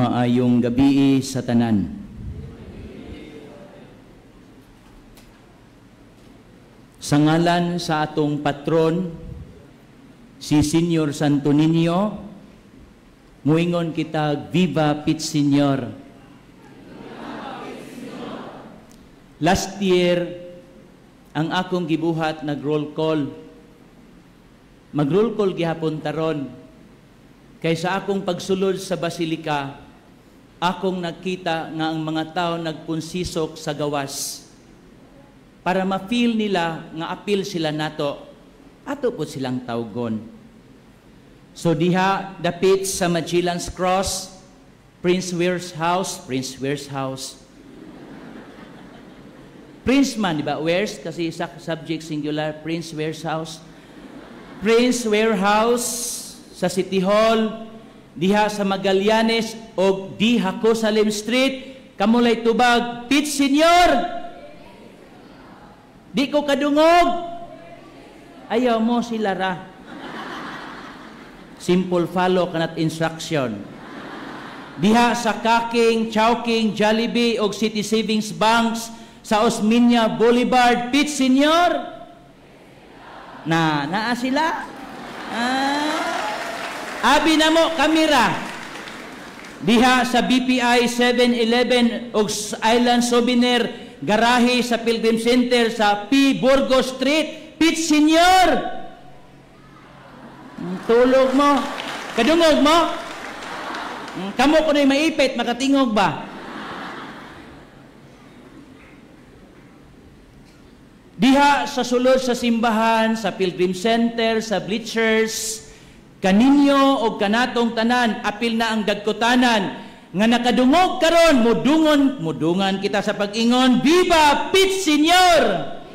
Maayong gabi sa tanan. Sa ngalan sa atong patron, si Senyor Santo Niño, muingon kita, Viva Pit Senyor. Last year, ang akong gibuhat nag-roll call. Mag-roll call gihapon taron. Kaysa akong pagsulod sa basilika, akong nakita nga ang mga tao nagpunsisok sa gawas para ma-feel nila nga apil sila nato. Ato po silang tawgon. So diha dapit sa Magellan's Cross Prince Weir's house Prince Weir's house. Prince man di ba? Weir's kasi sa subject singular Prince Weir's house. Prince Weir house sa City Hall diha sa Magallanes o di Hakosalim Street kamulay tubag Pit Senior Di ko kadungog. Ayaw mo sila ra. Simple follow kanat instruction. Diha sa Kaking, Chowking, Jollibee o City Savings Banks sa Osminia Boulevard, Pit Senior. Na, naa sila? Ah. Abi na mo, kamera. Diha sa BPI 7-Eleven o Island Souvenir garahe sa Pilgrim Center sa P. Burgos Street, Pit Senior. Tulog mo. Kadungog mo. Kamo ko na maipit, makatingog ba? Diha sa sulod sa simbahan, sa Pilgrim Center, sa bleachers, kaninyo o kanatong tanan, apil na ang dagkutanan, nga nakadungog karon mudungon mudungan kita sa pag-ingon Viva Pit Senior!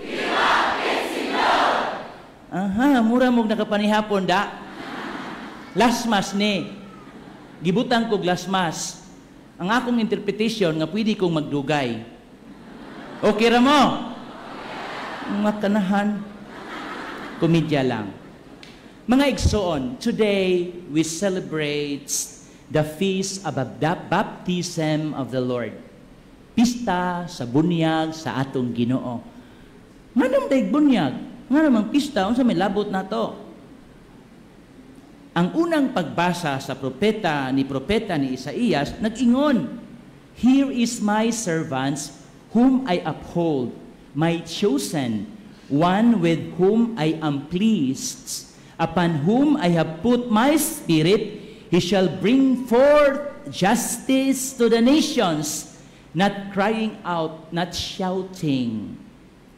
Viva Pit Senior! Aha mura mo nakapanihapon da. Lasmas ni. Gibutang ko lasmas ang akong interpretation nga pwede kong magdugay. Okay ra mo? Mga kanahan. Komedya lang mga igsoon today we celebrate the feast of the baptism of the Lord. Pista sa bunyag sa atong Ginoo. Nga naman daig bunyag? Nga naman pista, unsa may labot na to? Ang unang pagbasa sa propeta ni propeta ni Isaías, nag-ingon, Here is my servants whom I uphold, my chosen, one with whom I am pleased, upon whom I have put my spirit, He shall bring forth justice to the nations, not crying out, not shouting.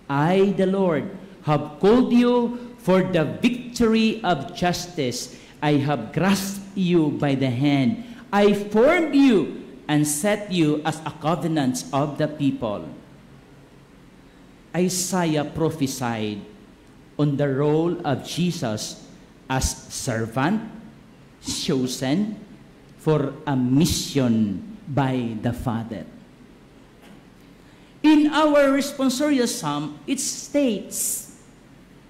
I, the Lord, have called you for the victory of justice. I have grasped you by the hand. I formed you and set you as a covenant of the people. Isaiah prophesied on the role of Jesus as servant, chosen for a mission by the Father. In our responsorial psalm, it states,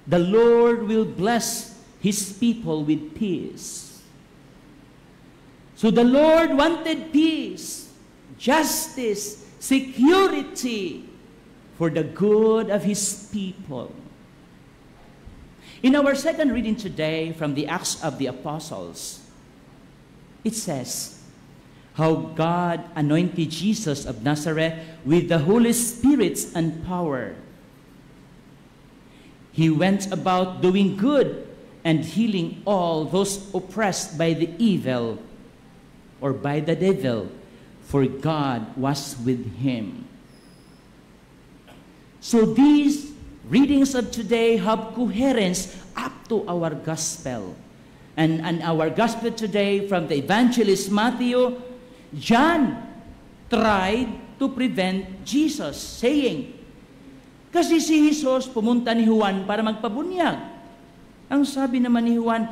The Lord will bless His people with peace. So the Lord wanted peace, justice, security for the good of His people. In our second reading today from the Acts of the Apostles, it says how God anointed Jesus of Nazareth with the Holy Spirit and power. He went about doing good and healing all those oppressed by the evil or by the devil, for God was with him. So these readings of today have coherence up to our gospel. And, and our gospel today from the evangelist Matthew, John tried to prevent Jesus, saying, kasi si Jesus pumunta ni Juan para magpabunyag. Ang sabi naman ni Juan,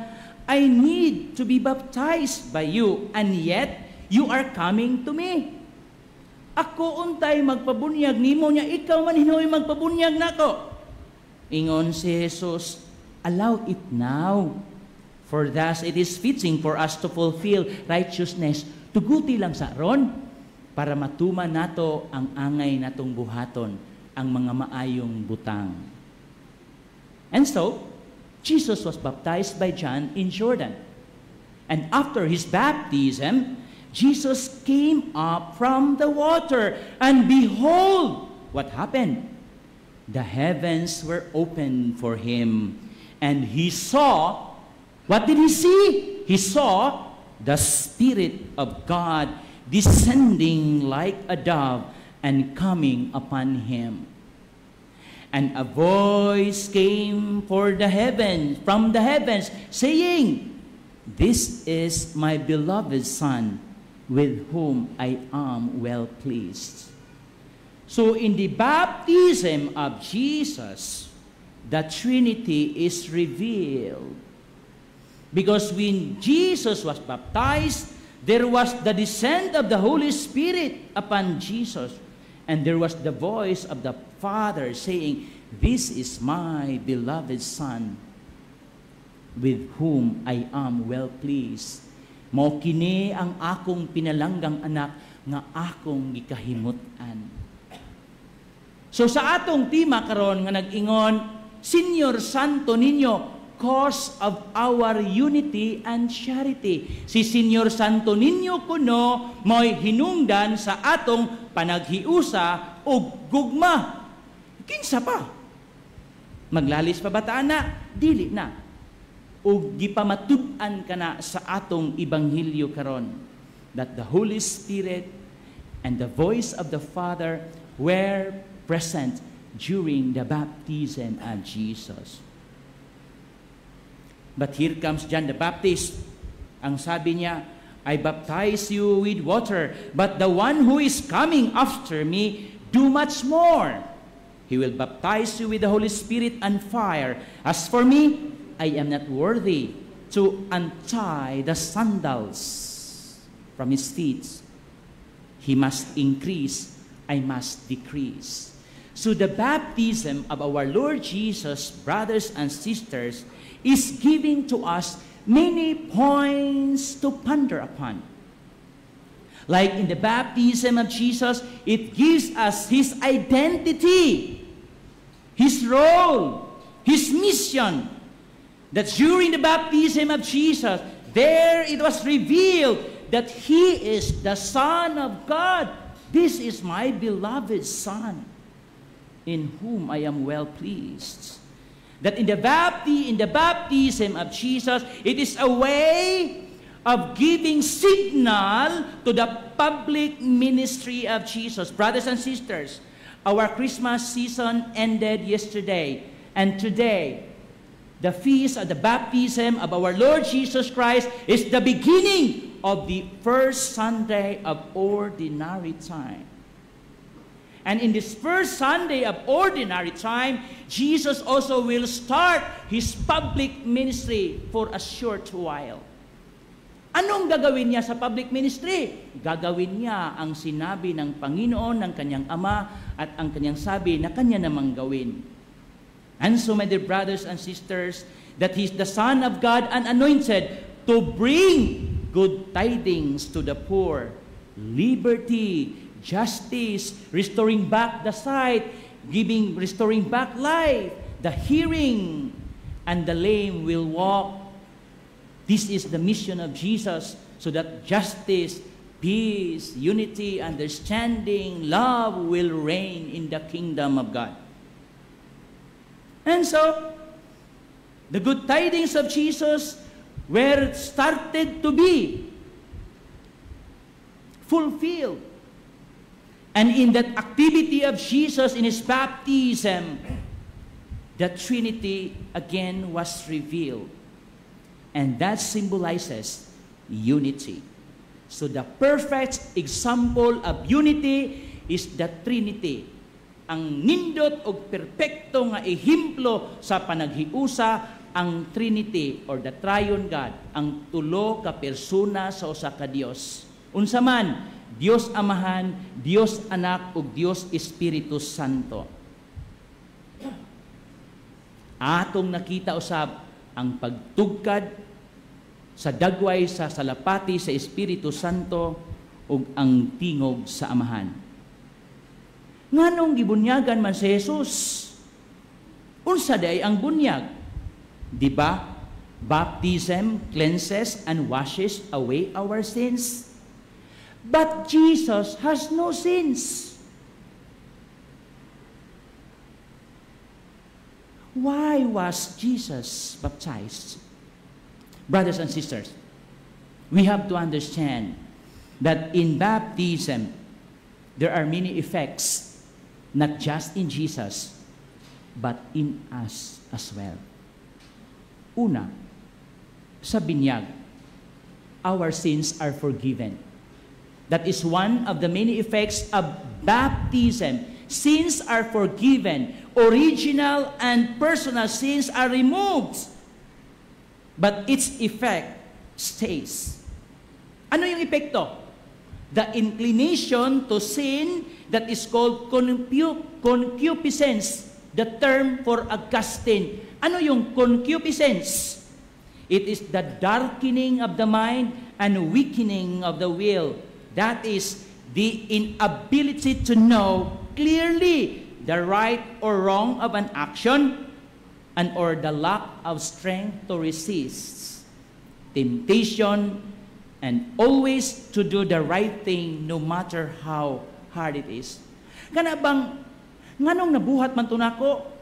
I need to be baptized by you, and yet you are coming to me. Ako untay magpabunyag nimo niya, ikaw man hinoy magpabunyag nako. Ingon si Jesus, allow it now For thus it is fitting for us to fulfill righteousness Tuguti lang sa ron para matuman nato ang angay natong buhaton, ang mga maayong butang. And so, Jesus was baptized by John in Jordan. And after his baptism, Jesus came up from the water, and behold, what happened? The heavens were opened for him, and he saw, what did he see? He saw the Spirit of God descending like a dove and coming upon him. And a voice came for the heavens, from the heavens, saying, This is my beloved Son, with whom I am well pleased. So in the baptism of Jesus, the Trinity is revealed. Because when Jesus was baptized, there was the descent of the Holy Spirit upon Jesus. And there was the voice of the Father saying, This is my beloved Son, with whom I am well pleased. Mao kini ang akong pinalanggang anak nga akong gikahimutan. So sa atong tema karon nga nag-ingon, Senior Santo ninyo, cause of our unity and charity. Si Senior Santo ninyo kuno mo'y hinungdan sa atong panaghiusa o gugma. Kinsa pa? Maglalis pa bata na? Dili na. O gipamatud-an ka na sa atong ibanghilyo karon that the Holy Spirit and the voice of the Father were present during the baptism of Jesus. But here comes John the Baptist. Ang sabi niya, I baptize you with water, but the one who is coming after me do much more. He will baptize you with the Holy Spirit and fire. As for me, I am not worthy to untie the sandals from his feet. He must increase, I must decrease. So the baptism of our Lord Jesus, brothers and sisters, is giving to us many points to ponder upon. Like in the baptism of Jesus, it gives us his identity, his role, his mission. That during the baptism of Jesus, there it was revealed that he is the Son of God. This is my beloved Son, in whom I am well pleased. That in the, in the baptism of Jesus, it is a way of giving signal to the public ministry of Jesus. Brothers and sisters, our Christmas season ended yesterday, and today, the feast of the baptism of our Lord Jesus Christ is the beginning of the first Sunday of ordinary time. And in this first Sunday of ordinary time, Jesus also will start his public ministry for a short while. Anong gagawin niya sa public ministry? Gagawin niya ang sinabi ng Panginoon ng kanyang ama at ang kanyang sabi na kanya namang gawin. And so, my dear brothers and sisters, that He's the Son of God and anointed to bring good tidings to the poor, liberty, justice, restoring back the sight, giving, restoring back life, the hearing, and the lame will walk. This is the mission of Jesus so that justice, peace, unity, understanding, love will reign in the kingdom of God. And so, the good tidings of Jesus were started to be fulfilled And in that activity of Jesus in his baptism, the Trinity again was revealed. And that symbolizes unity. So the perfect example of unity is the Trinity. Ang nindot o perpekto nga ehemplo sa panaghiusa ang Trinity or the Triune God, ang tulo ka persona sa usa ka Dios. Unsa man, Diyos Amahan, Diyos Anak, ug Diyos Espiritu Santo. Atong nakita usab ang pagtugkad sa dagway sa salapati sa Espiritu Santo ug ang tingog sa amahan. Nganong gibunyagan man si Jesus? Unsa day ang bunyag? Di ba? Baptism cleanses and washes away our sins. But Jesus has no sins. Why was Jesus baptized? Brothers and sisters, we have to understand that in baptism, there are many effects, not just in Jesus, but in us as well. Una, sa binyag, our sins are forgiven. That is one of the many effects of baptism. Sins are forgiven. Original and personal sins are removed but its effect stays. Ano yung epekto? The inclination to sin that is called concupiscence, the term for Augustine. Ano yung concupiscence? It is the darkening of the mind and weakening of the will. That is the inability to know clearly the right or wrong of an action and or the lack of strength to resist temptation and always to do the right thing no matter how hard it is. Kana bang nganong nabuhat man to nako?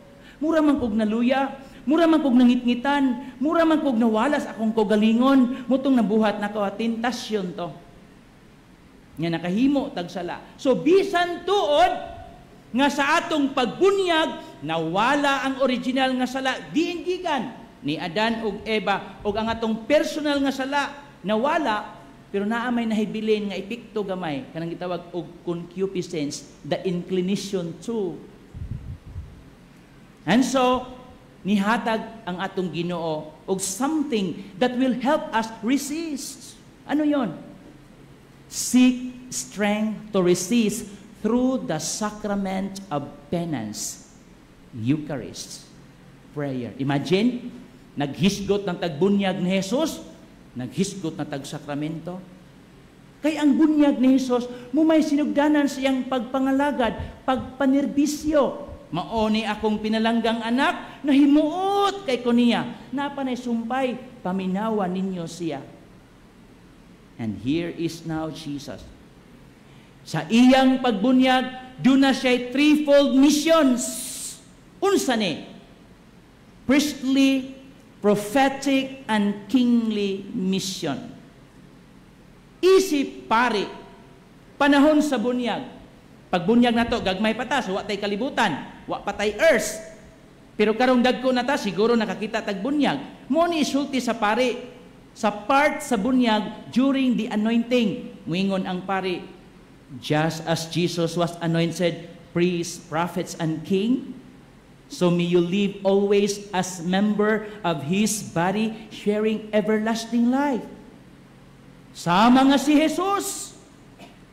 Mura man kog naluya, mura man kog nangitngitan, mura man kog nawalas akong kogalingon, mutong nabuhat nako tentasyon to. Nga nakahimo tagsala. So bisan tuod nga sa atong pagbunyag nawala ang original nga sala. Diindigan ni Adan ug Eva ug ang atong personal nga sala. Nawala pero naa may nahibilin nga epekto gamay. Kanang gitawag og concupiscence the inclination to. And so nihatag ang atong Ginoo og something that will help us resist. Ano yon seek strength to resist through the sacrament of penance, Eucharist, prayer. Imagine, naghisgot ng tagbunyag ni Jesus, naghisgot na tagsakramento. Kay ang bunyag ni Jesus, mo may sinugdanan siyang pagpangalagad, pagpanirbisyo. Maoni akong pinalanggang anak na himuot kay kuniya. Napanay sumpay, paminawa ninyo siya. And here is now Jesus sa iyang pagbunyag, doon na siya threefold missions. Unsa ni? Priestly, prophetic, and kingly mission. Isip pare, panahon sa bunyag. Pagbunyag na to, gagmay pa ta, so wa tay kalibutan, wa pa tay earth. Pero karong dagko na ta, siguro nakakita tag bunyag. Mo ni isulti sa pare, sa part sa bunyag during the anointing. Muingon ang pare, Just as Jesus was anointed priest, prophets, and king, so may you live always as member of His body, sharing everlasting life. Sama nga si Jesus.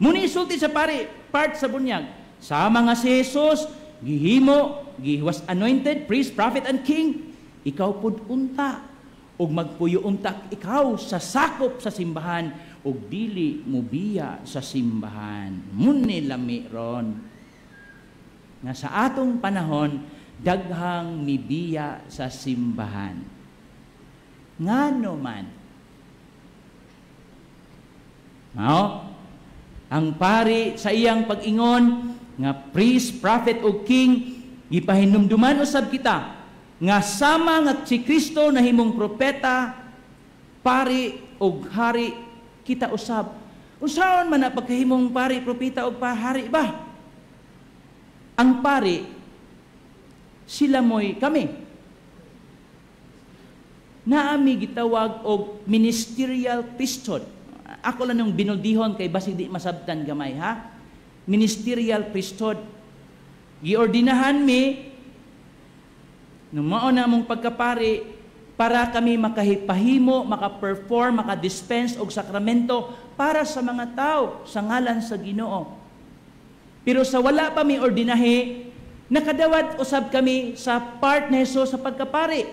Muni isulti sa pari, part sa bunyag. Sama nga si Jesus, gihimo, he was anointed priest, prophet, and king. Ikaw pud unta, ug magpuyo unta ikaw sa sakop sa simbahan ug dili mubiya sa simbahan. Muni lami ron. Nga sa atong panahon, daghang mibiya sa simbahan. Ngano man. Mao, ang pari sa iyang pag-ingon nga priest, prophet o king gipahinumduman usab kita nga sama nga si Kristo na himong propeta, pari og hari kita usab. Unsaon man na pagkahimong pari, propeta o pahari ba? Ang pari, sila mo'y kami. Naami gitawag og ministerial priesthood. Ako lang yung binuldihon kay basig di masabtan gamay ha. Ministerial priesthood. Giordinahan mi nung mao na mong pagkapari para kami makahipahimo, makaperform, makadispense og sakramento para sa mga tao sa ngalan sa Ginoo. Pero sa wala pa mi ordinahe, nakadawat usab kami sa part ni Jesus sa pagkapari.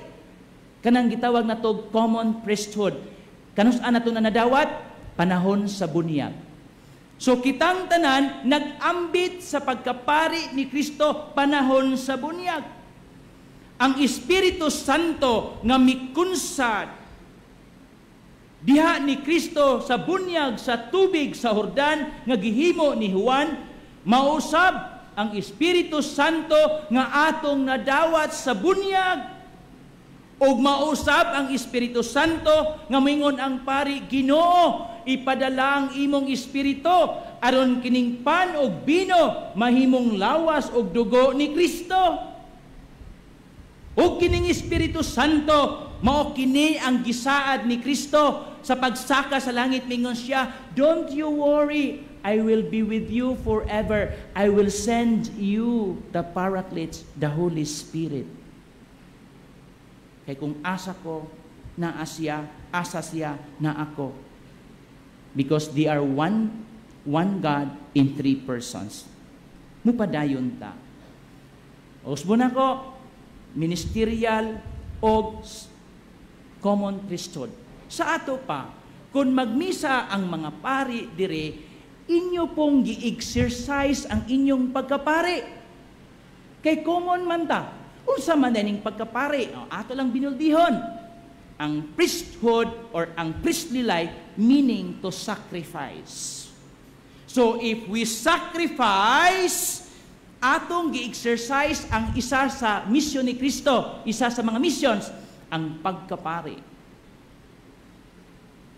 Kanang gitawag na to common priesthood. Kanus nato na nadawat panahon sa bunyag. So kitang tanan nagambit sa pagkapari ni Kristo panahon sa bunyag. Ang Espiritu Santo nga mikunsad diha ni Kristo sa bunyag sa tubig sa Hordan nga gihimo ni Juan mausab ang Espiritu Santo nga atong nadawat sa bunyag. Og mausab ang Espiritu Santo nga mingon ang pari Ginoo ipadala ang imong espiritu aron kining pan og bino mahimong lawas og dugo ni Kristo og kining Espiritu Santo mao kini ang gisaad ni Kristo sa pagsaka sa langit mingon siya don't you worry I will be with you forever I will send you the Paraclete the Holy Spirit Kay kung asa ko, na asya, asa siya, na ako. Because they are one, one God in three persons. Mupadayon ta. Usbo na ko, ministerial o common priesthood. Sa ato pa, kung magmisa ang mga pari dire, inyo pong gi-exercise ang inyong pagkapari. Kay common man ta, Unsa man ning pagkapare, oh, ato lang binuldihon. Ang priesthood or ang priestly life meaning to sacrifice. So if we sacrifice, atong gi-exercise ang isa sa mission ni Kristo, isa sa mga missions, ang pagkapare.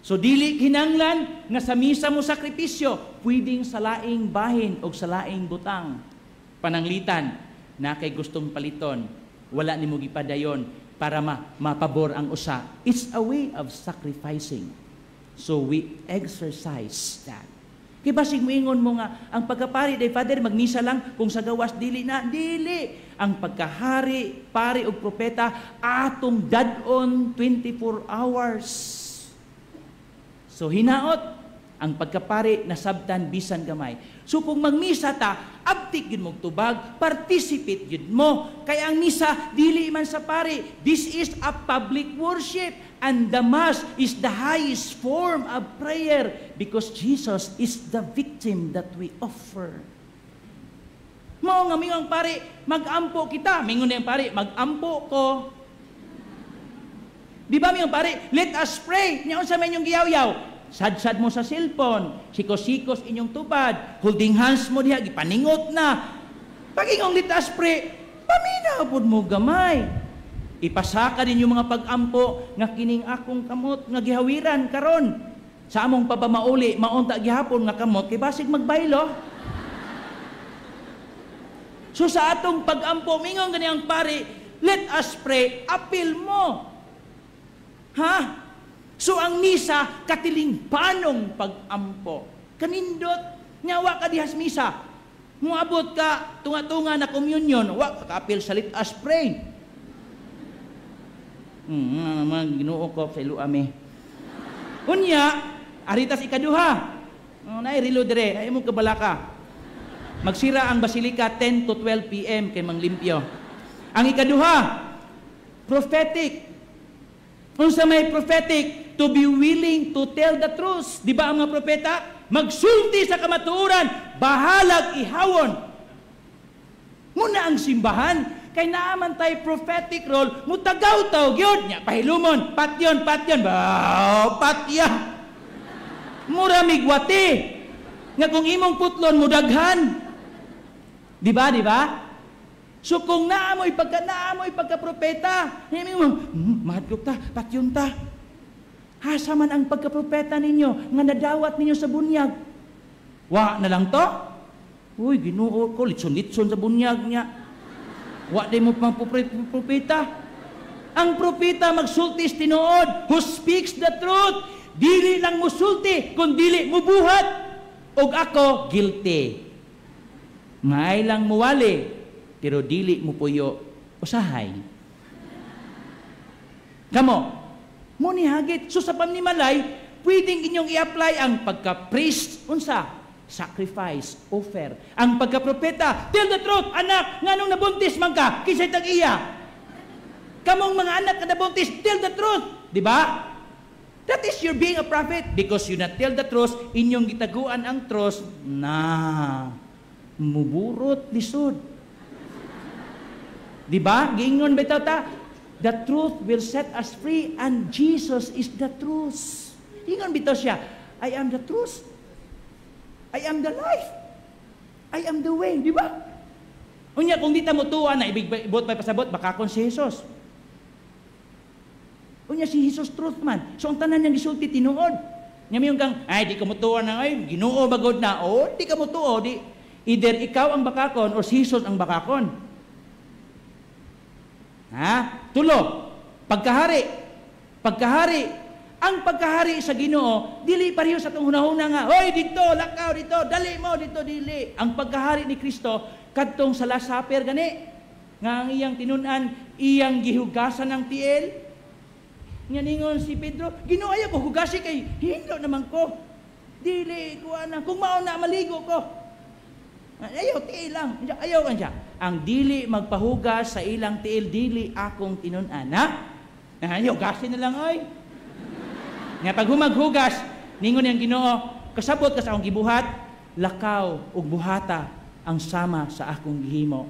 So dili kinanglan nga sa misa mo sakripisyo, pwedeng sa laing bahin o sa laing butang. Pananglitan na kay gustong paliton, wala ni mo gipadayon para ma mapabor ang usa. It's a way of sacrificing. So we exercise that. Kay basig moingon mo nga ang pagkapari day Father magmisa lang kung sa gawas dili na dili ang pagkahari pari og propeta atong dadon 24 hours. So hinaot ang pagkapari nasabtan bisan gamay. So kung magmisa ta, abtik yun mo tubag, participate yun mo. Kaya ang misa, dili man sa pari. This is a public worship. And the Mass is the highest form of prayer because Jesus is the victim that we offer. Mo nga mingon pari, magampo kita. Mingon na yung pari, magampo ko. Di ba mingon pari, let us pray. Niya sa men yung giyaw-yaw. Sad-sad mo sa cellphone, sikos-sikos inyong tubad, holding hands mo diha, gipaningot na. Pagingong litas pre, paminaw pod mo gamay. Ipasaka yung mga pag-ampo nga kining akong kamot nga gihawiran karon. Sa among pabamauli, maunta gihapon nga kamot kay basig magbaylo. So sa atong pag-ampo, mingon gani ang pare, let us pray, apil mo. Ha? So ang misa, katiling panong pag-ampo. Kanindot, nyawa ka dihas misa. Muabot ka, tunga-tunga na communion, wa ka kapil salit as pray. Hmm, mga ginoo ko sa iluame. Unya, aritas ikaduha. Oh, na rilo dire, ay mo kabalaka. Magsira ang basilika 10 to 12 p.m. kay manglimpyo. Ang ikaduha, prophetic. Kung sa may prophetic, to be willing to tell the truth. Di ba ang mga propeta? Magsulti sa kamatuuran, bahalag ihawon. Muna ang simbahan, kay naaman tay prophetic role, mutagaw taw gyud nya pahilumon, patyon, patyon, ba, patya. Mura migwati. Nga kung imong putlon mudaghan. Di ba, di ba? So kung naamoy pagka naamoy pagka propeta, himi mo, hmm, ta, patyon ta. Hasa man ang pagkapropeta ninyo nga nadawat ninyo sa bunyag. Wa na lang to? Uy, ginuo ko, litson-litson sa bunyag niya. Wa di mo pang propeta. Ang propeta magsultis tinuod, who speaks the truth. Dili lang musulti, kung dili mubuhat. Og ako, guilty. Ngay lang muwali, pero dili mo puyo usahay. Kamo, mo ni hagit. So sa panimalay, pwedeng inyong i-apply ang pagka-priest, unsa? Sacrifice, offer. Ang pagka-propeta, tell the truth, anak, nga nung nabuntis man ka, kisay tag-iya. Kamong mga anak na nabuntis, tell the truth. Di ba? That is your being a prophet because you not tell the truth, inyong gitaguan ang truth na muburot lisod. Di ba? Giingon bitaw ta, the truth will set us free and Jesus is the truth. Ingon bitaw siya, I am the truth. I am the life. I am the way, di ba? Unya, kung di mo tuwa na ibig-ibot pa pasabot, baka kon si Jesus. Unya si Jesus truth man. So ang tanan niyang gisulti tinuod. Nya yung kang ay di ka mo tuwa na ay Ginoo bagod na. O di ka mo tuo di either ikaw ang bakakon or si Jesus ang bakakon. Ha? Tulo. Pagkahari. Pagkahari. Ang pagkahari sa Ginoo dili pareho sa tong hunahuna nga. Hoy dito, lakaw dito, dali mo dito dili. Ang pagkahari ni Kristo kadtong sa Last Supper gani nga ang iyang tinunan iyang gihugasan ng tiil nga ningon si Pedro, ginuaya ko hugasi kay hindo naman ko. Dili ko ana kung mao na maligo ko. Ayaw tiil lang. Ayaw kan siya. Ang dili magpahugas sa ilang tiil dili akong tinunan ha. Ayaw gasin na lang ay. Nga pag humaghugas, ningon yang Ginoo, kasabot ka sa akong gibuhat, lakaw ug buhata ang sama sa akong gihimo.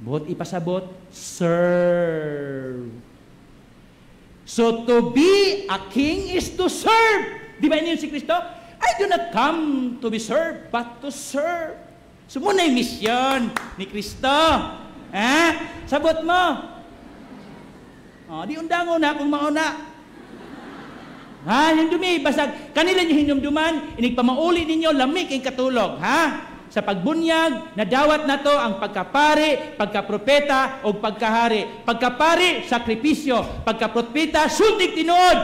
Buot ipasabot, serve. So to be a king is to serve. Di ba yun si Kristo? I do not come to be served, but to serve. So muna yung misyon ni Kristo. Ha? Sabot mo. Oh, di undango na kung mauna. Ha? Hindumi, basag. Kanila niyo hinumduman, inigpamauli ninyo, lamig ang katulog. Ha? Sa pagbunyag, nadawat na to ang pagkapari, pagkapropeta, o pagkahari. Pagkapari, sakripisyo. Pagkapropeta, sultik tinuod.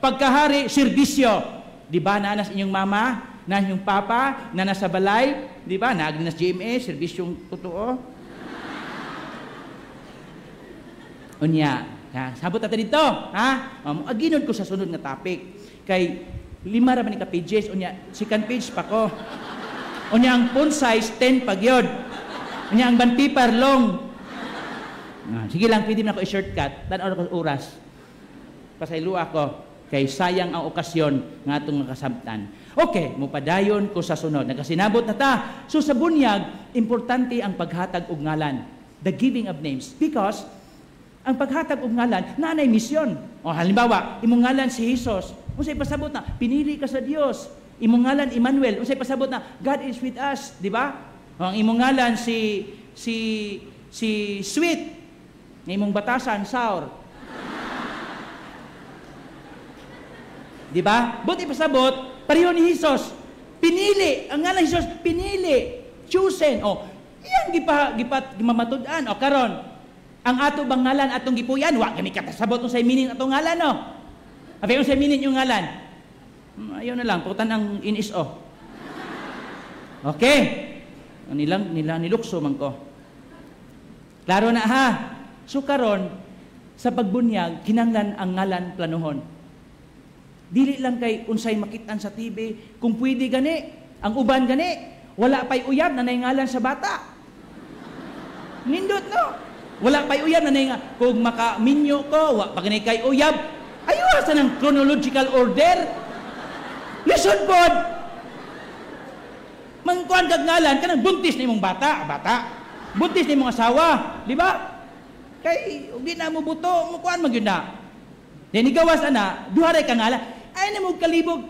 Pagkahari, serbisyo. Di ba, nanas inyong mama, na inyong papa, na nasa balay, di ba, naagin nas GMA, serbisyong totoo. Unya, ha, sabot natin dito, ha? Um, aginod ko sa sunod nga topic. Kay lima ra man ka pages, unya, second page pa ko. Unya ang font size 10 pag yun. Unya ang band paper long. Ah, sige lang, pwede na ako i-shortcut. Tanaw ko oras. Pasaylo ako. Kay sayang ang okasyon nga itong nakasabtan. Okay, mupadayon ko sa sunod. Nakasinabot na ta. So sa bunyag, importante ang paghatag og ngalan. The giving of names. Because ang paghatag og ngalan, nanay misyon. O halimbawa, imong ngalan si Jesus. Unsay pasabot na, pinili ka sa Dios imong ngalan Emmanuel unsay pasabot na God is with us di ba? Ang imong ngalan si si si sweet. Ng imong batasan sour. Di ba? Buti pasabot pareho ni Jesus. Pinili ang ngalan Jesus pinili chosen. Oh iyan gipa gipat gimamatud-an o karon ang ato bang ngalan atong gipuyan wa gani katasabot unsay meaning atong ngalan no Abi unsay meaning yung ngalan Ayaw na lang, putan ang iniso. Okay. Nilang, nila nilukso man ko. Klaro na ha. So karon sa pagbunyag, kinanglan ang ngalan planuhon. Dili lang kay unsay makitan sa TV, kung pwede gani, ang uban gani, wala pa'y uyab na ngalan sa bata. Nindot no. Wala pa'y uyab na nga, kung makaminyo ko, wa pa kay uyab, ayaw sa ng chronological order. Lisod pod. Mangkuan kag ngalan kanang buntis ni mong bata, bata. Buntis ni mong asawa, di ba? Kay di na mo buto, mo kuan man gyud na. Then igawas ana, duha ka ngalan. Ay na mo kalibog.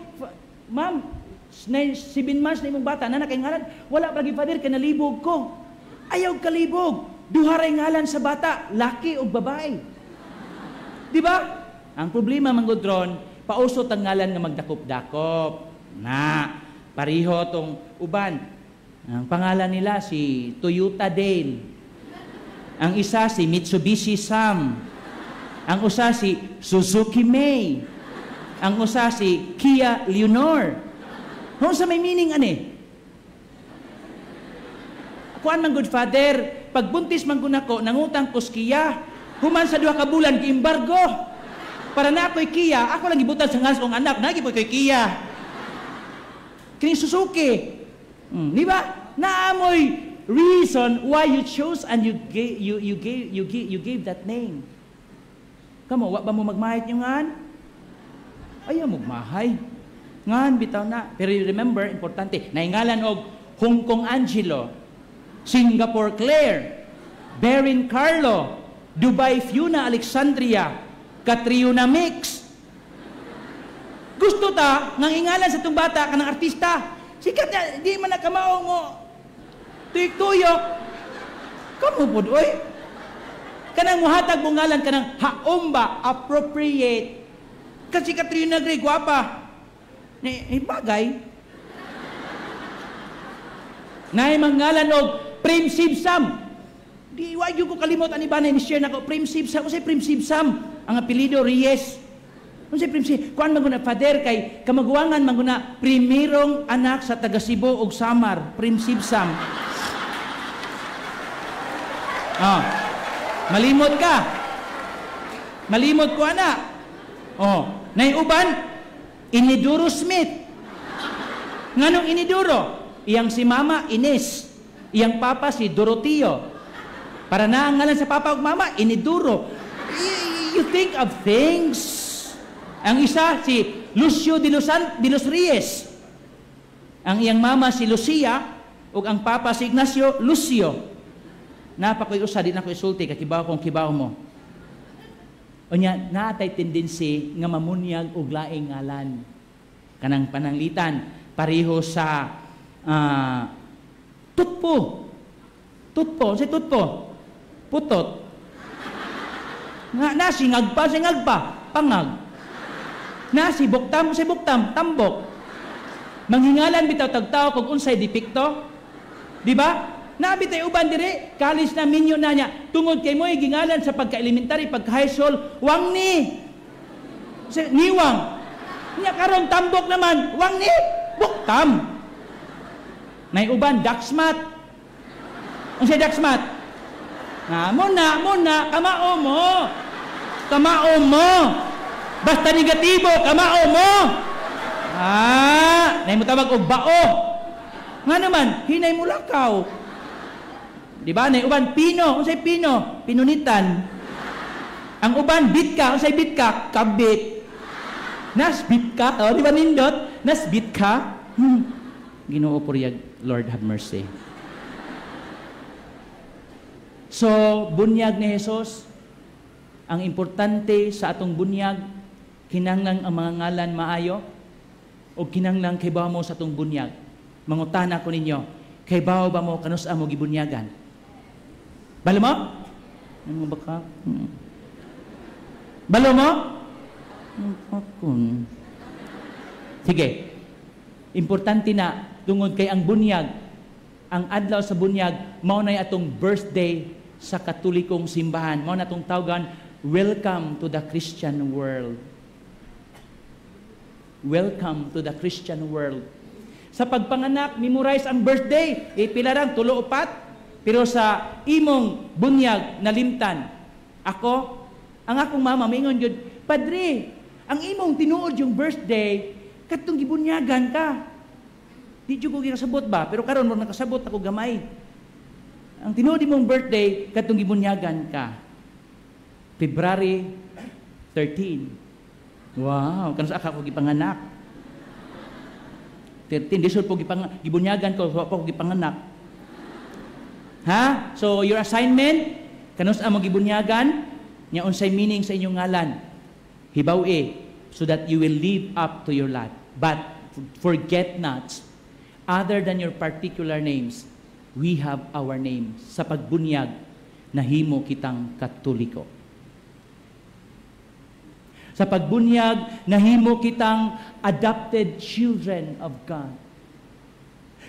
Ma'am, seven months na imong bata, na kay wala pa gi father kay nalibog ko. Ayaw kalibog. Duha ngalan sa bata, laki o babae. Di ba? Ang problema man pausot ang ngalan nga magdakop-dakop. Na, pariho tong uban. Ang pangalan nila si Toyota Dale. Ang isa si Mitsubishi Sam. Ang usa si Suzuki May. Ang usa si Kia Leonor. Kung sa may meaning ani? Kuan man good father, pagbuntis man ako nangutang ko Kia. Human sa duha ka bulan giembargo. Para na ako'y kiya, ako lang gibutan sa ngas kong anak, nagi po ko'y kiya. Kini Suzuki. Hmm, di ba? Naamoy reason why you chose and you gave, you, you gave, you gave, you gave that name. Kamo, wa ba mo magmahit yung an? Ayaw mo mahay. Ngan, bitaw na. Pero remember, importante, naingalan og Hong Kong Angelo, Singapore Claire, Berin Carlo, Dubai Fiona Alexandria, Catriona Mix. Gusto ta, nang ingalan sa itong bata, kanang artista, sikat na, di man nakamao mo. Tuyok-tuyok. Kamu po, oy. Kanang muhatag mong ngalan, kanang haomba, appropriate. Kasi Katrina Gray, gwapa. Ni, ni bagay. Nay mangalan og Prim Sibsam. Di wa ko kalimot ani banay ni share nako Prim Sibsam. Unsay Prim Sibsam? Ang apelyido Reyes. Unsay Prim Sibsam? Kuan maguna father kay kamaguangan maguna primerong anak sa taga Cebu ug Samar, Prim Sibsam. Ah. Malimot ka. Malimot ko ana. Oh, nay uban Iniduro Smith. Nganong Iniduro? Iyang si Mama Ines. Iyang papa si Doroteo. Para na ang ngalan sa papa ug mama Iniduro. You think of things. Ang isa si Lucio de los, de los Reyes. Ang iyang mama si Lucia ug ang papa si Ignacio Lucio. Napakoy usa di na ko isulti kakibaw kong kibaw mo. Unya natay tendency nga mamunyag og laing ngalan. Kanang pananglitan pareho sa uh, tutpo. Tutpo, si tutpo. Putot. Nga nasi ngagpa si ngagpa, pangag. Nasi buktam si buktam, tambok. Manghingalan bitaw tagtao kung unsay dipikto. Di ba? Nabi tayo uban dire, kalis na minyo na niya. Tungod kay mo gingalan sa pagka-elementary, pagka-high school, wang ni. Niwang. Niya karon tambok naman, wang ni, buktam. Nay uban, daksmat. Siya daksmat? Na, mo na, mo na, kamao mo. Kamao mo. Basta negatibo, kamao mo. Ah, nay mo tawag og bao. Nga naman, hinay mo lakaw. Di ba? Nay uban pino, unsay pino? Pinunitan. Ang uban bitka, unsay bitka? Kabit. Nas bitka, oh, di ba nindot? Nas bitka. Hmm. Ginoo puriyag, Lord have mercy. So, bunyag ni Jesus, ang importante sa atong bunyag, kinanglang ang mga ngalan maayo, o kinanglang kay mo sa atong bunyag. Mangutana ko ninyo, kay ba mo kanus amo gibunyagan? Balo mo? Ano ba? Hmm. Balo mo? Akon. Sige. Importante na tungod kay ang bunyag, ang adlaw sa bunyag, mao na atong birthday sa katolikong simbahan. Mao na atong tawgan, welcome to the Christian world. Welcome to the Christian world. Sa pagpanganak, memorize ang birthday. Ipilarang tulo upat, pero sa imong bunyag na limtan, ako, ang akong mama, maingon yun, Padre, ang imong tinuod yung birthday, katong gibunyagan ka. Di ko kasabot ba? Pero karon mo nakasabot ako gamay. Ang tinuod mong birthday, katong gibunyagan ka. February 13. Wow, kanus aka ko gipanganak. 13, disod po gipang, gibunyagan ko, so ako gipanganak. Ha? So your assignment kanus amo gibunyagan nya unsay meaning sa inyong ngalan. Hibaw e so that you will live up to your lot. But forget not other than your particular names, we have our names sa pagbunyag na himo kitang katoliko. Sa pagbunyag, nahimo kitang adopted children of God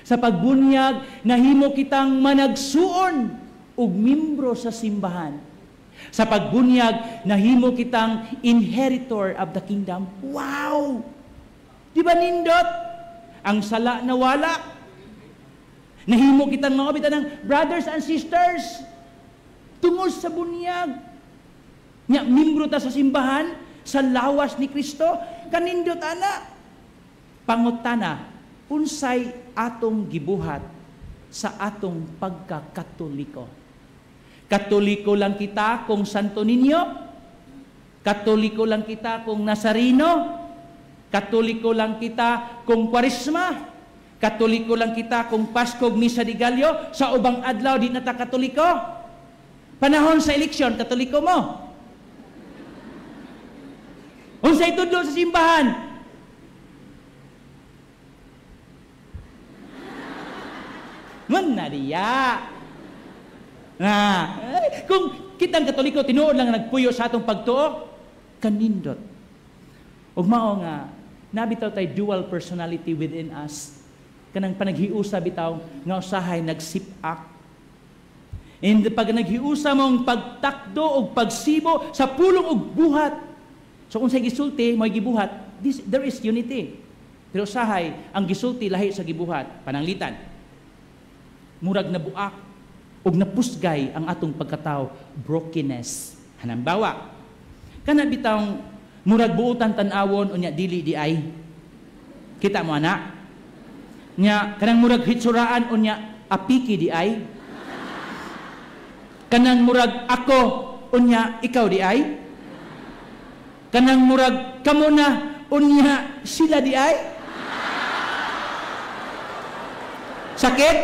sa pagbunyag nahimo kitang managsuon og membro sa simbahan. Sa pagbunyag nahimo kitang inheritor of the kingdom. Wow! Di ba nindot? Ang sala na wala. Nahimo kitang mga bitan ng brothers and sisters tungod sa bunyag. Nya membro ta sa simbahan sa lawas ni Kristo kanindot ana. Pangutana, unsay atong gibuhat sa atong pagkakatoliko. Katoliko lang kita kung Santo Niño, Katoliko lang kita kung Nazarino, Katoliko lang kita kung kwarisma. Katoliko lang kita kung Pasko Misa de Gallo. Sa ubang adlaw, di na ta katoliko. Panahon sa eleksyon, katoliko mo. Unsay tudlo sa simbahan? Man na diya. Nga, eh, kung kitang katoliko, tinuod lang nagpuyo sa atong pagtuo, kanindot. Ug mao nga, nabitaw tay dual personality within us. Kanang panaghiusa bitaw nga usahay nagsip act. And pag naghiusa mong pagtakdo o pagsibo sa pulong og buhat. So kung sa gisulti mo gibuhat, this, there is unity. Pero usahay ang gisulti lahi sa gibuhat, pananglitan. Murag na buak og napusgay ang atong pagkatao, brokenness. Hanambawa, kana bitawng murag buutan tan-awon unya dili di ay. Kita mo ana? Nya kanang murag hitsuraan unya apiki di ay. Kanang murag ako unya ikaw di ay. Kanang murag kamo na unya sila di ay. Sakit?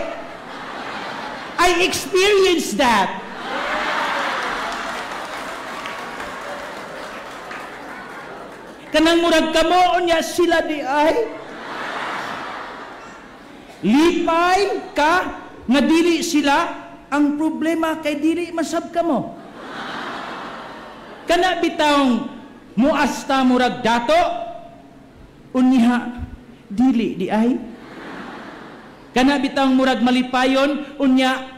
I experienced that. Kanang murag kamo unya sila di ay. Lipay ka nga dili sila ang problema kay dili masab kamo. Kana bitawng muasta murag dato unya dili di ay. Kana bitang murag malipayon unya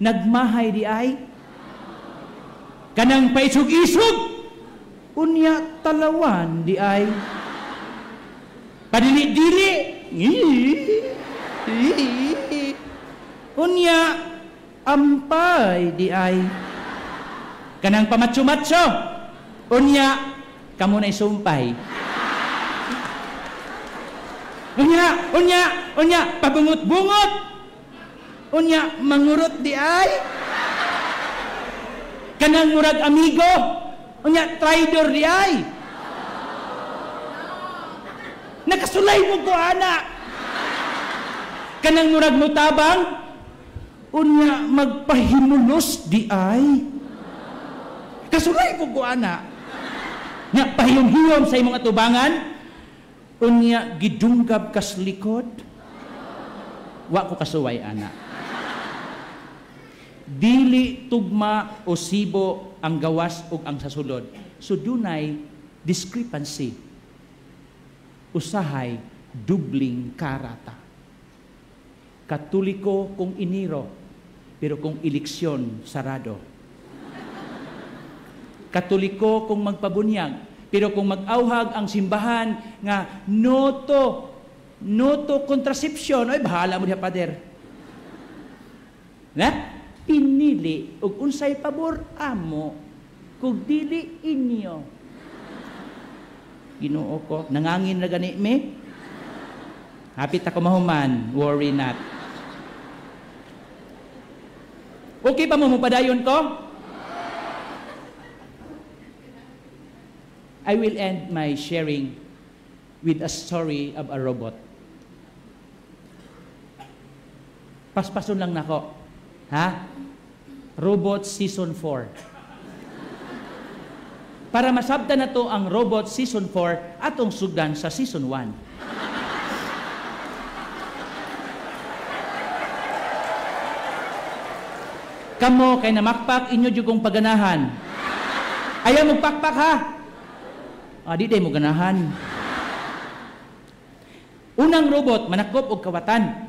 nagmahay di ay. Kanang paisog-isog unya talawan di ay. Padili-dili unya ampay di ay. Kanang pamatso-matso unya kamo na isumpay. Unya, unya, unya, pabungot-bungot. Unya, mangurot di ay. Kanang murag amigo. Unya, traidor di ay. Nakasulay mo ko, anak. Kanang murag mutabang. Unya, magpahimulos di ay. Kasulay mo ko, anak. Nya, pahiyom-hiyom sa imong atubangan unya gidunggab kas likod wa ko kasuway ana dili tugma o sibo ang gawas ug ang sasulod so dunay discrepancy usahay dubling karata katoliko kung iniro pero kung eleksyon sarado katoliko kung magpabunyag pero kung mag-auhag ang simbahan nga noto, noto contraception, ay bahala mo diha pader. Na? Pinili ug unsay pabor amo kung dili inyo. Ginoo ko, nangangin na gani me. Hapit ako mahuman, worry not. Okay pa mo mo padayon ko? I will end my sharing with a story of a robot. Paspason lang nako. Ha? Robot Season 4. Para masabta na to ang Robot Season 4 atong sugdan sa Season 1. Kamo kay namakpak inyo jugong paganahan. Ayaw magpakpak ha. Ah, di day mo ganahan. Unang robot, manakop og kawatan.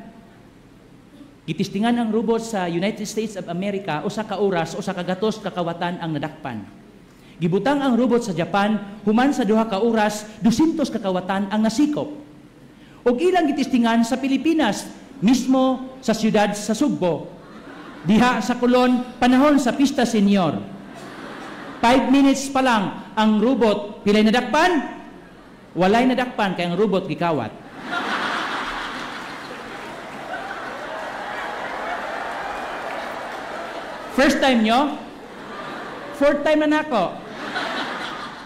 Gitistingan ang robot sa United States of America, usa ka oras, usa ka gatos ka kawatan ang nadakpan. Gibutang ang robot sa Japan, human sa duha ka oras, 200 ka kawatan ang nasikop. Og ilang gitistingan sa Pilipinas, mismo sa siyudad sa Sugbo. Diha sa Kulon, panahon sa Pista Senior. Five minutes pa lang, ang robot, pilay nadakpan? Walay nadakpan, kaya ang robot gikawat. First time nyo? Fourth time na nako.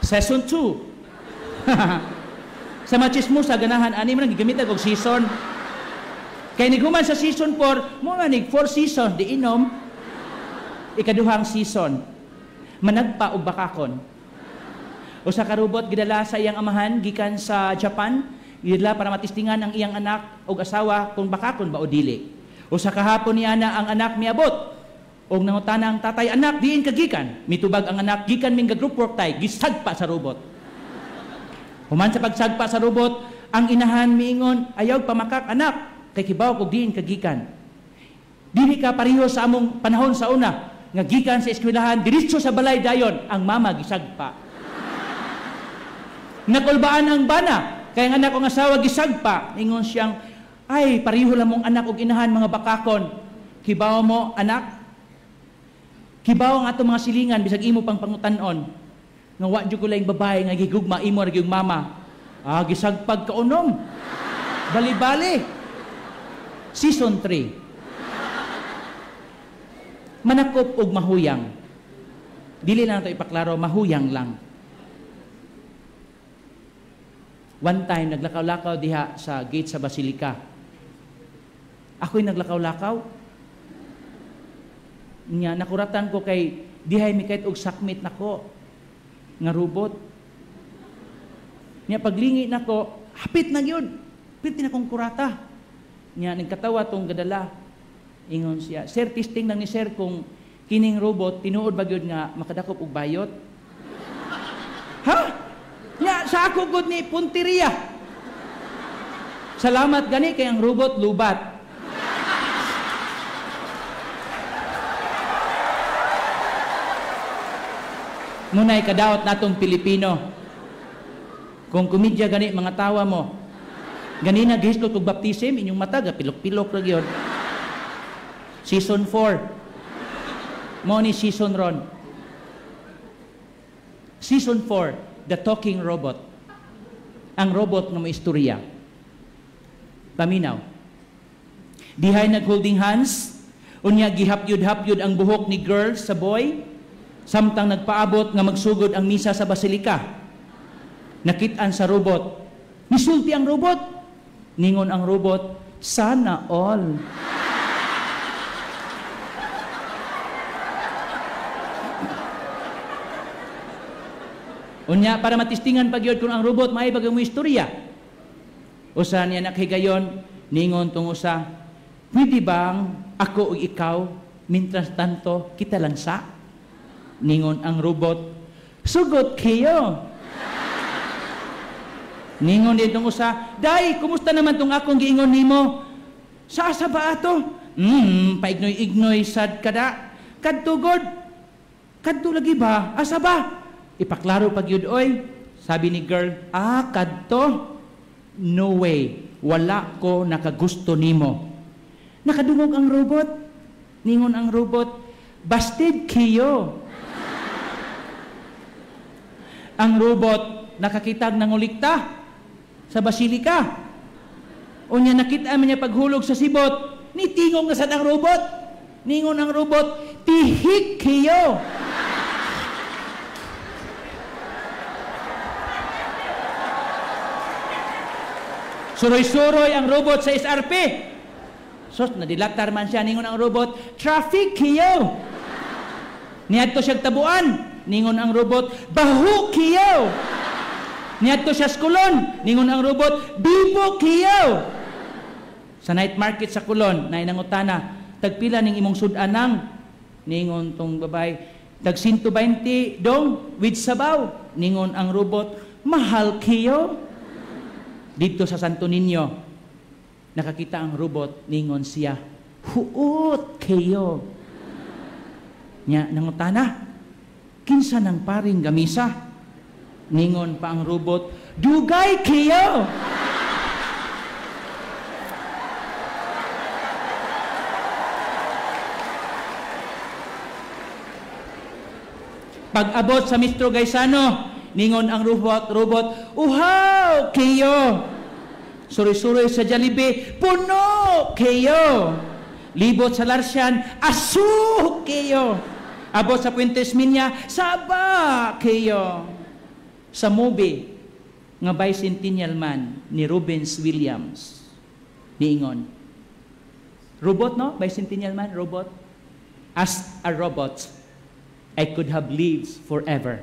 Season 2. Sa machismusa, ganahan, ani mo nang gigamitan og season. Kay niguman sa season 4, mo nga nig 4 season, di inom. Ikaduhang season, managpa og bakakon. Usa ka robot gidala sa iyang amahan gikan sa Japan, gidala para matistingan ang iyang anak og asawa kung bakakon ba o dili. Usa ka hapon niya na ang anak miabot. Og nangutana ang tatay, anak, diin ka gikan. Mitubag ang anak, gikan ming group work tay, gisagpa sa robot. Human sa pagsagpa sa robot, ang inahan miingon, ayaw pamakak, anak, kay kibaw kog diin ka gikan. Dili ka pareho sa among panahon sa una, nga gikan sa eskwelahan, diretso sa balay dayon, ang mama gisagpa. Nakulbaan ang bana, kaya nga anak kong asawa gisagpa, ingon siyang, ay, pareho lang mong anak og inahan mga bakakon. Kibaw mo, anak, Kibaw ang ato mga silingan bisag imo pang pangutanon. Nga wa jud ko laing babae nga gigugma imo ra gyud mama. Ah gisagpag kaunom. Bali-bali. Season 3. Manakop og mahuyang. Dili lang nato ipaklaro, mahuyang lang. One time, naglakaw-lakaw diha sa gate sa Basilika. Ako'y naglakaw-lakaw, nga nakuratan ko kay dihay mi kahit og sakmit nako nga robot nya paglingi nako hapit na gyud. Piti na kong kurata. Nya nagkatawa tong gadala. Ingon siya sir testing lang ni sir kung kining robot tinuod ba gyud nga makadakop og bayot. Ha? Nya sa ako gud ni punteriya. Salamat gani kay ang robot lubat Munay kadaot natong Pilipino. Kung kumidya gani mga tawa mo, ganina gihislot og baptism inyong mata pilok-pilok ra gyud. Season 4. Mo ni season ron. Season 4, The Talking Robot. Ang robot nga istorya. Paminaw. Dihay nag-holding hands, unya gihapyod-hapyod ang buhok ni girl sa boy, samtang nagpaabot nga magsugod ang misa sa basilika. Nakitaan sa robot. Nisulti ang robot. Ningon ang robot, sana all. Unya, para matistingan pagyod kung ang robot may bagay mo istorya. Usa niya nakhigayon, ningon tong usa, pwede bang ako o ikaw, mintras tanto, kita lang sa? Ningon ang robot, sugot kayo. Ningon din itong usa, Day, kumusta naman tong akong giingon nimo? Sa ba ato? Hmm, paignoy-ignoy sad kada. Kadtugod. Kadto lagi ba? Asa ba? Ipaklaro pag yun, oy. Sabi ni girl, ah, kadto? No way. Wala ko nakagusto nimo. Nakadungog ang robot. Ningon ang robot, busted kayo. Ang robot nakakitag ng ulikta sa basilika. O niya nakita man niya paghulog sa sibot, nitingong na sa ang robot. Ningon ang robot, tihik kayo. Suroy-suroy ang robot sa SRP. Sos, nadilatar man siya. Ningon ang robot, traffic kayo. Niadto siya tabuan. Ningon ang robot, bahu kayo. Niadto siya skulon. Ningon ang robot, bibo kayo. Sa night market sa kulon, na inangutana, tagpila ning imong sudanang. Ningon tong babay, tag 120 dong with sabaw. Ningon ang robot, mahal kayo. Dito sa Santo Niño, nakakita ang robot, ningon siya, huot kayo. Nya, nangutana, kinsa ng paring gamisa? Ningon pa ang robot, dugay kayo. Pag-abot sa Mistro Gaisano, ningon ang robot, robot, uhaw kayo. Suri-suri sa Jollibee, puno kayo. Libot sa Larsian, asu kayo. Abot sa Puentes Minya, saba kayo. Sa movie, nga bicentennial man ni Rubens Williams niingon. Robot no? Bicentennial man, robot. As a robot, I could have lived forever.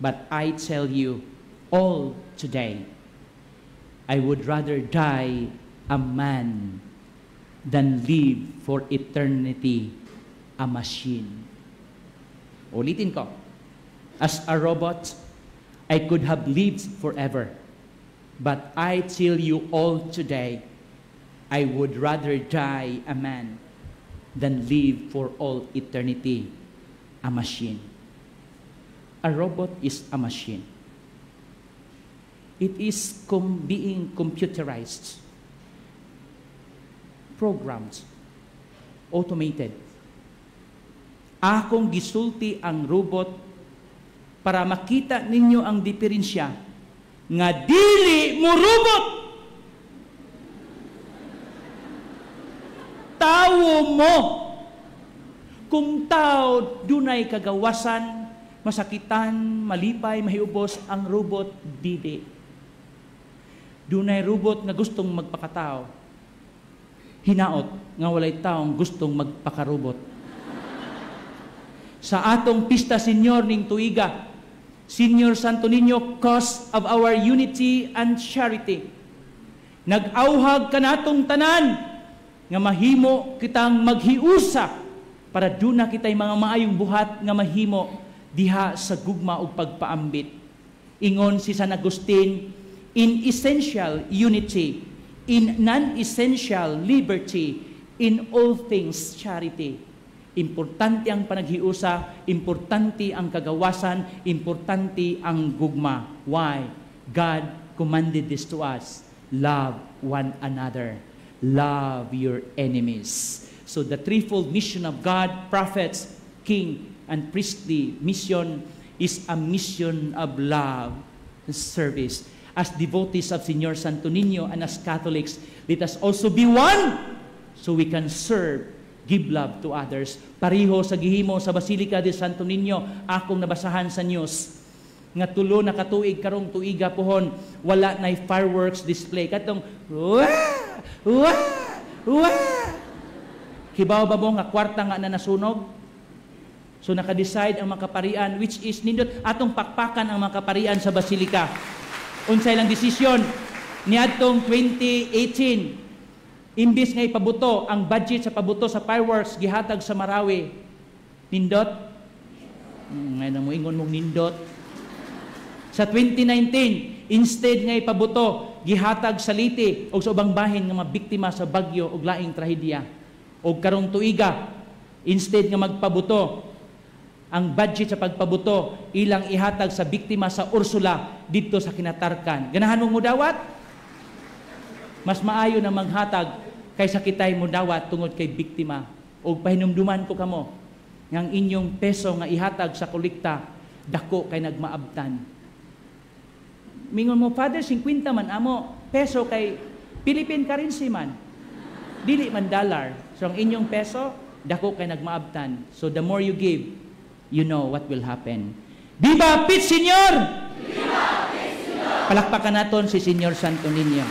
But I tell you, all today, I would rather die a man than live for eternity a machine. Ulitin ko. As a robot, I could have lived forever. But I tell you all today, I would rather die a man than live for all eternity a machine. A robot is a machine. It is com- being computerized, programmed, automated. Akong gisulti ang robot para makita ninyo ang diferensya nga dili mo robot. Tawo mo. Kung tao dunay kagawasan masakitan malipay mahiubos ang robot dili. Dunay robot nga gustong magpakatao hinaot nga walay taong gustong magpakarobot sa atong pista senyor ning tuiga Senior Santo Niño, cause of our unity and charity. Nag-auhag ka natong tanan nga mahimo kitang maghiusa para duna kitay mga maayong buhat nga mahimo diha sa gugma ug pagpaambit. Ingon si San Agustin, in essential unity, in non-essential liberty, in all things charity. Importante ang panaghiusa, importante ang kagawasan, importante ang gugma. Why? God commanded this to us. Love one another. Love your enemies. So the threefold mission of God, prophets, king, and priestly mission is a mission of love and service. As devotees of Señor Santo Niño and as Catholics, let us also be one so we can serve give love to others. Pariho sa gihimo sa Basilica de Santo Niño, akong nabasahan sa news. Nga tulo na katuig karong tuiga pohon wala na fireworks display. Katong wah! Wah! Wah! Kibaw ba mo nga kwarta nga na nasunog? So naka-decide ang makaparian which is nindot atong pakpakan ang makaparian sa basilika unsay lang desisyon? Niadtong 2018 Imbis nga ipabuto ang budget sa pabuto sa fireworks gihatag sa Marawi. Nindot? Hmm, ngayon mo ingon mong nindot. Sa 2019, instead nga ipabuto gihatag sa Liti o sa ubang bahin nga mabiktima sa bagyo ug laing trahedya. O karong tuiga, instead nga magpabuto ang budget sa pagpabuto ilang ihatag sa biktima sa Ursula dito sa Kinatarkan. Ganahan mong mudawat? Mas maayo na maghatag kaysa kitay mo dawat tungod kay biktima o pahinumduman ko kamo nga inyong peso nga ihatag sa kolekta dako kay nagmaabtan mingon mo father 50 man amo peso kay Philippine currency man dili man dollar so ang inyong peso dako kay nagmaabtan so the more you give you know what will happen Viva Pit Senyor! Viva Pit Senyor! Palakpakan naton si Senyor Santo Niño.